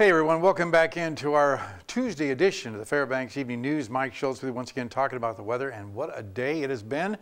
Hey everyone, welcome back into our Tuesday edition of the Fairbanks Evening News. Mike Schultz with you once again talking about the weather and what a day it has been.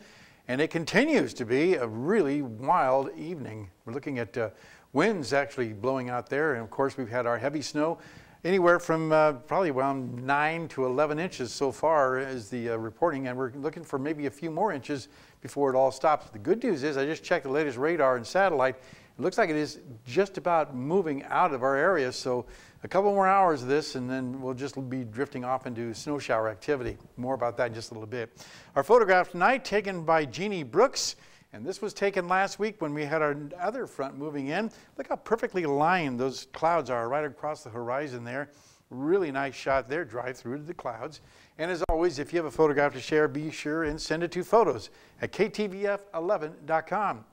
And it continues to be a really wild evening. We're looking at uh, winds actually blowing out there. And of course, we've had our heavy snow anywhere from uh, probably around 9 to 11 inches so far is the uh, reporting. And we're looking for maybe a few more inches before it all stops. The good news is I just checked the latest radar and satellite. It looks like it is just about moving out of our area. So a couple more hours of this and then we'll just be drifting off into snow shower activity. More about that in just a little bit. Our photograph tonight taken by Jeannie Brooks. And this was taken last week when we had our other front moving in. Look how perfectly aligned those clouds are right across the horizon there. Really nice shot there, drive through to the clouds. And as always, if you have a photograph to share, be sure and send it to photos at ktvf11.com.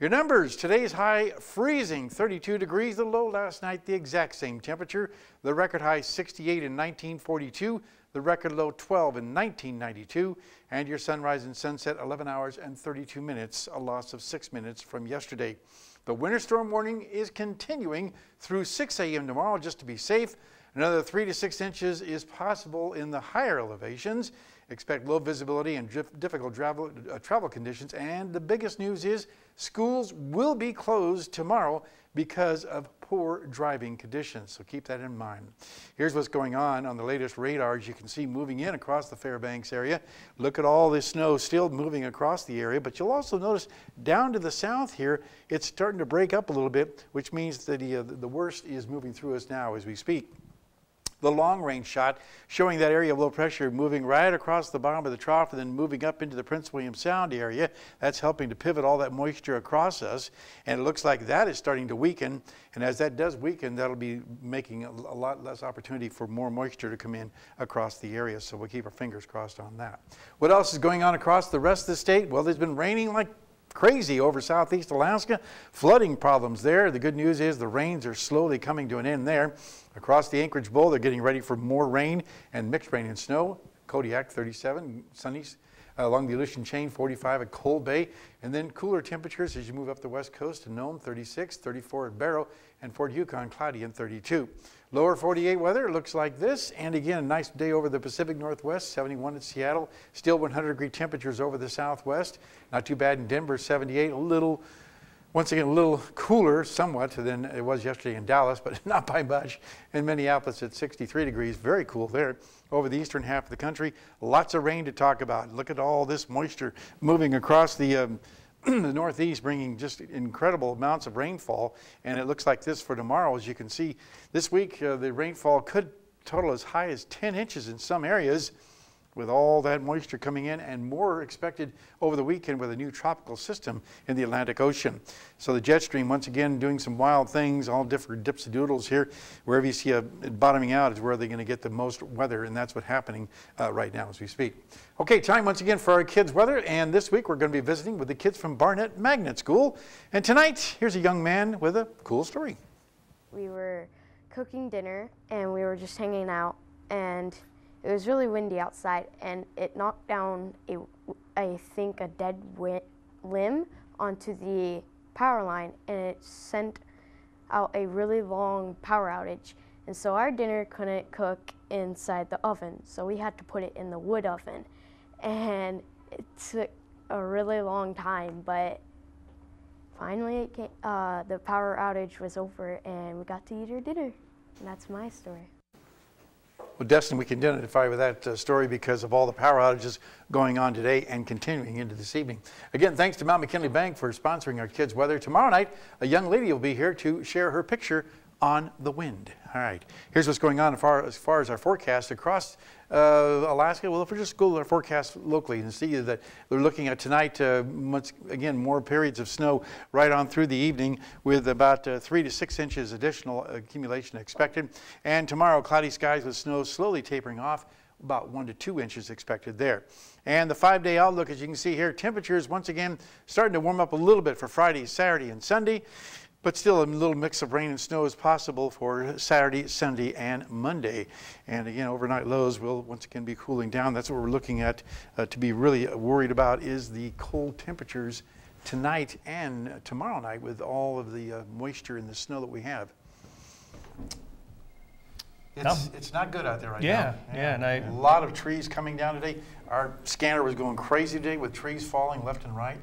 Your numbers, today's high freezing, 32 degrees. The low last night, the exact same temperature. The record high 68 in 1942. The record low 12 in 1992. And your sunrise and sunset 11 hours and 32 minutes, a loss of six minutes from yesterday. The winter storm warning is continuing through 6 a.m. tomorrow just to be safe. Another three to six inches is possible in the higher elevations. Expect low visibility and difficult travel, uh, travel conditions. And the biggest news is schools will be closed tomorrow because of poor driving conditions. So keep that in mind. Here's what's going on on the latest radars. You can see moving in across the Fairbanks area. Look at all this snow still moving across the area, but you'll also notice down to the south here, it's starting to break up a little bit, which means that uh, the worst is moving through us now as we speak the long range shot showing that area of low pressure moving right across the bottom of the trough and then moving up into the Prince William Sound area. That's helping to pivot all that moisture across us. And it looks like that is starting to weaken. And as that does weaken, that'll be making a, lot less opportunity for more moisture to come in across the area. So we'll keep our fingers crossed on that. What else is going on across the rest of the state? Well, there's been raining like crazy over southeast Alaska. Flooding problems there. The good news is the rains are slowly coming to an end there. Across the Anchorage Bowl, they're getting ready for more rain and mixed rain and snow. Kodiak 37, sunny Uh, along the Aleutian chain 45 at Cold Bay. And then cooler temperatures as you move up the west coast to Nome 36, 34 at Barrow, and Fort Yukon cloudy and 32. Lower 48 weather looks like this. And again, a nice day over the Pacific Northwest, 71 at Seattle. Still 100 degree temperatures over the southwest. Not too bad in Denver, 78. A little once again, a little cooler somewhat than it was yesterday in Dallas, but not by much. In Minneapolis at 63 degrees, very cool there. Over the eastern half of the country, lots of rain to talk about. Look at all this moisture moving across the, um, the northeast, bringing just incredible amounts of rainfall. And it looks like this for tomorrow. As you can see, this week uh, the rainfall could total as high as 10 inches in some areas with all that moisture coming in and more expected over the weekend with a new tropical system in the Atlantic Ocean. So the jet stream, once again, doing some wild things, all different dips and doodles here. Wherever you see a bottoming out is where they're going to get the most weather, and that's what's happening uh, right now as we speak. Okay, time once again for our kids' weather, and this week we're going to be visiting with the kids from Barnette Magnet School. And tonight, here's a young man with a cool story. We were cooking dinner, and we were just hanging out, and it was really windy outside, and it knocked down a, I think, a dead limb onto the power line, and it sent out a really long power outage. And so our dinner couldn't cook inside the oven, so we had to put it in the wood oven. And it took a really long time, but finally came, uh, the power outage was over and we got to eat our dinner. And that's my story. Well, Destin, we can identify with that uh, story because of all the power outages going on today and continuing into this evening. Again, thanks to Mount McKinley Bank for sponsoring our kids' weather. Tomorrow night, a young lady will be here to share her picture on the wind. All right, here's what's going on as far as, far as our forecast across uh, Alaska. Well, if we just go to our forecast locally and see that they're looking at tonight, uh, once again, more periods of snow right on through the evening with about uh, three to six inches additional accumulation expected. And tomorrow, cloudy skies with snow slowly tapering off about one to two inches expected there. And the five day outlook, as you can see here, temperatures once again starting to warm up a little bit for Friday, Saturday, and Sunday. But still, a little mix of rain and snow is possible for Saturday, Sunday, and Monday. And again, overnight lows will once again be cooling down. That's what we're looking at uh, to be really worried about is the cold temperatures tonight and tomorrow night with all of the uh, moisture and the snow that we have. It's, it's not good out there right Yeah, now. yeah, yeah. and I- A lot of trees coming down today. Our scanner was going crazy today with trees falling left and right.